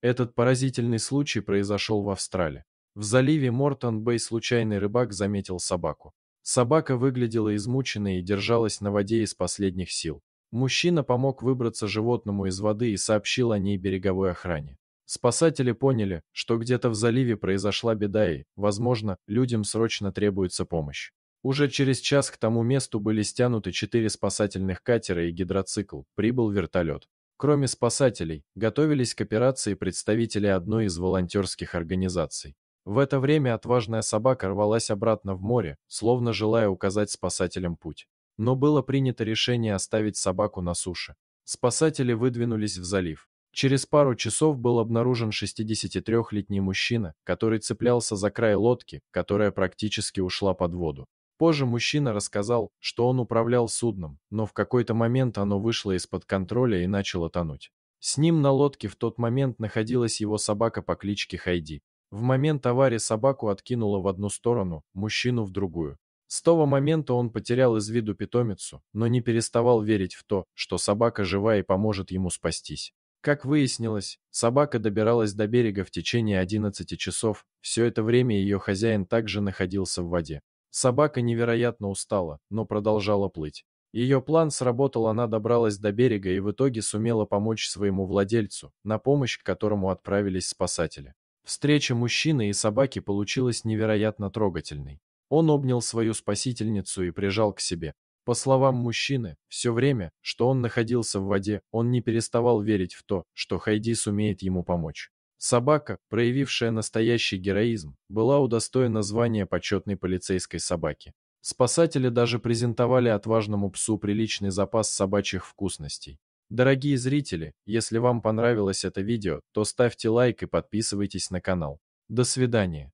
Этот поразительный случай произошел в Австралии. В заливе Мортон-Бэй случайный рыбак заметил собаку. Собака выглядела измученной и держалась на воде из последних сил. Мужчина помог выбраться животному из воды и сообщил о ней береговой охране. Спасатели поняли, что где-то в заливе произошла беда и, возможно, людям срочно требуется помощь. Уже через час к тому месту были стянуты четыре спасательных катера и гидроцикл, прибыл вертолет. Кроме спасателей, готовились к операции представители одной из волонтерских организаций. В это время отважная собака рвалась обратно в море, словно желая указать спасателям путь. Но было принято решение оставить собаку на суше. Спасатели выдвинулись в залив. Через пару часов был обнаружен 63-летний мужчина, который цеплялся за край лодки, которая практически ушла под воду. Позже мужчина рассказал, что он управлял судном, но в какой-то момент оно вышло из-под контроля и начало тонуть. С ним на лодке в тот момент находилась его собака по кличке Хайди. В момент аварии собаку откинуло в одну сторону, мужчину в другую. С того момента он потерял из виду питомицу, но не переставал верить в то, что собака жива и поможет ему спастись. Как выяснилось, собака добиралась до берега в течение 11 часов, все это время ее хозяин также находился в воде. Собака невероятно устала, но продолжала плыть. Ее план сработал, она добралась до берега и в итоге сумела помочь своему владельцу, на помощь к которому отправились спасатели. Встреча мужчины и собаки получилась невероятно трогательной. Он обнял свою спасительницу и прижал к себе. По словам мужчины, все время, что он находился в воде, он не переставал верить в то, что Хайди сумеет ему помочь. Собака, проявившая настоящий героизм, была удостоена звания почетной полицейской собаки. Спасатели даже презентовали отважному псу приличный запас собачьих вкусностей. Дорогие зрители, если вам понравилось это видео, то ставьте лайк и подписывайтесь на канал. До свидания.